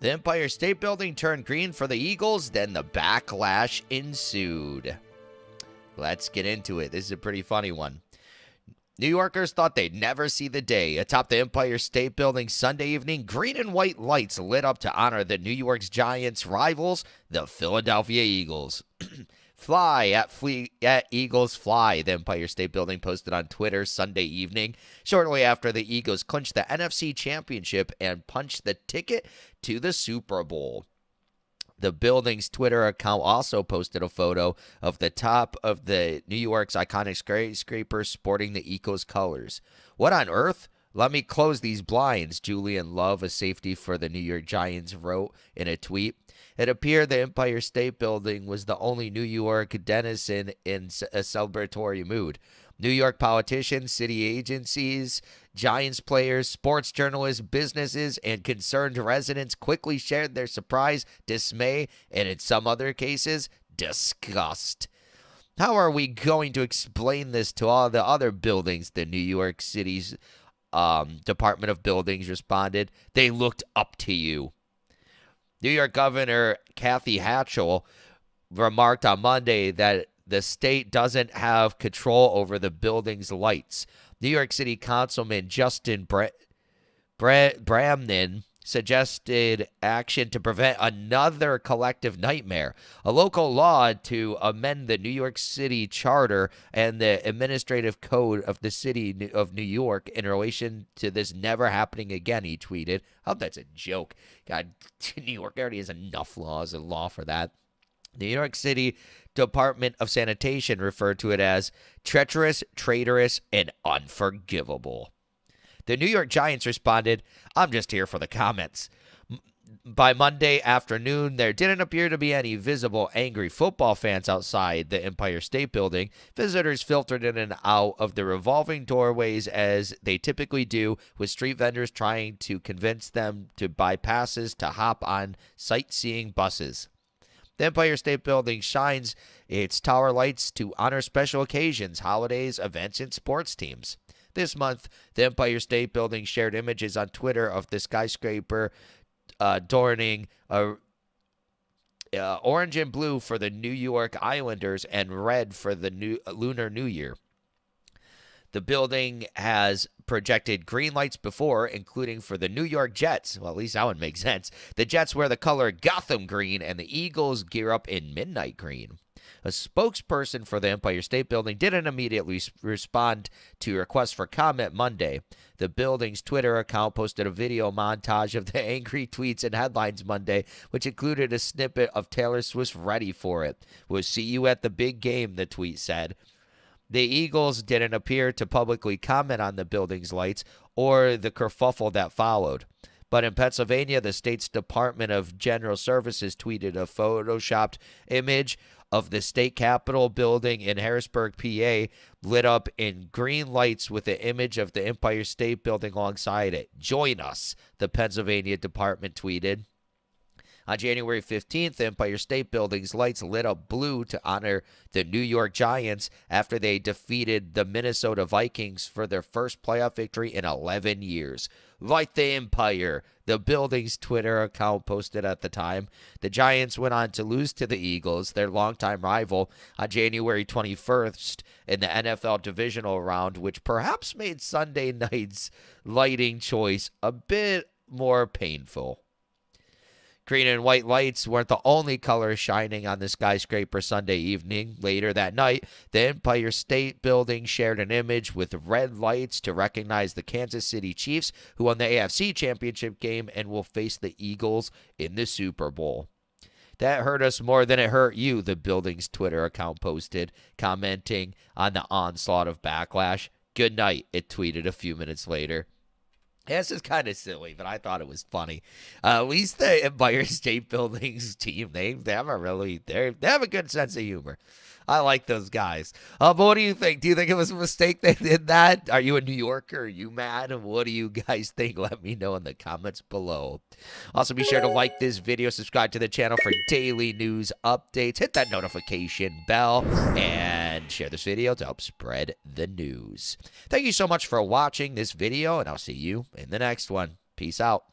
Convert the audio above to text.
The Empire State Building turned green for the Eagles, then the backlash ensued. Let's get into it. This is a pretty funny one. New Yorkers thought they'd never see the day. Atop the Empire State Building Sunday evening, green and white lights lit up to honor the New York's Giants rivals, the Philadelphia Eagles. Fly at at Eagles Fly, the Empire State Building posted on Twitter Sunday evening, shortly after the Eagles clinched the NFC Championship and punched the ticket to the Super Bowl. The building's Twitter account also posted a photo of the top of the New York's iconic skyscraper sporting the Eco's colors. What on earth? Let me close these blinds, Julian Love, a safety for the New York Giants, wrote in a tweet. It appeared the Empire State Building was the only New York denizen in a celebratory mood. New York politicians, city agencies, Giants players, sports journalists, businesses, and concerned residents quickly shared their surprise, dismay, and in some other cases, disgust. How are we going to explain this to all the other buildings? The New York City's um, Department of Buildings responded. They looked up to you. New York Governor Kathy Hochul remarked on Monday that the state doesn't have control over the building's lights. New York City Councilman Justin Bra- Bra- Brannan suggested action to prevent another collective nightmare. A local law to amend the New York City Charter and the administrative code of the city of New York in relation to this never happening again, he tweeted. I hope that's a joke. God, New York already has enough laws and law for that. The New York City Department of Sanitation referred to it as treacherous, traitorous, and unforgivable. The New York Giants responded, I'm just here for the comments. By Monday afternoon, there didn't appear to be any visible angry football fans outside the Empire State Building. Visitors filtered in and out of the revolving doorways as they typically do, with street vendors trying to convince them to buy passes to hop on sightseeing buses. The Empire State Building shines its tower lights to honor special occasions, holidays, events, and sports teams. This month, the Empire State Building shared images on Twitter of the skyscraper uh, adorning a uh, orange and blue for the New York Islanders and red for the new Lunar New Year. The building has projected green lights before, including for the New York Jets. Well, at least that one makes sense. The Jets wear the color Gotham green, and the Eagles gear up in midnight green. A spokesperson for the Empire State Building didn't immediately respond to requests for comment Monday. The building's Twitter account posted a video montage of the angry tweets and headlines Monday, which included a snippet of Taylor Swift's Ready for It. We'll see you at the big game, the tweet said. The Eagles didn't appear to publicly comment on the building's lights or the kerfuffle that followed. But in Pennsylvania, the state's Department of General Services tweeted a photoshopped image of the state capitol building in Harrisburg, PA, lit up in green lights with the image of the Empire State Building alongside it. Join us, the Pennsylvania Department tweeted. On January 15th, Empire State Building's lights lit up blue to honor the New York Giants after they defeated the Minnesota Vikings for their first playoff victory in 11 years. Light the Empire, the building's Twitter account posted at the time. The Giants went on to lose to the Eagles, their longtime rival, on January 21st in the NFL divisional round, which perhaps made Sunday night's lighting choice a bit more painful. Green and white lights weren't the only colors shining on the skyscraper Sunday evening. Later that night, the Empire State Building shared an image with red lights to recognize the Kansas City Chiefs, who won the AFC Championship game and will face the Eagles in the Super Bowl. That hurt us more than it hurt you, the building's Twitter account posted, commenting on the onslaught of backlash. Good night, it tweeted a few minutes later. This is kind of silly, but I thought it was funny. Uh, at least the Empire State Building's team, they, they have a really they they have a good sense of humor. I like those guys. Uh, but what do you think? Do you think it was a mistake they did that? Are you a New Yorker? Are you mad? What do you guys think? Let me know in the comments below. Also, be sure to like this video, subscribe to the channel for daily news updates, hit that notification bell, and share this video to help spread the news. Thank you so much for watching this video, and I'll see you in the next one. Peace out.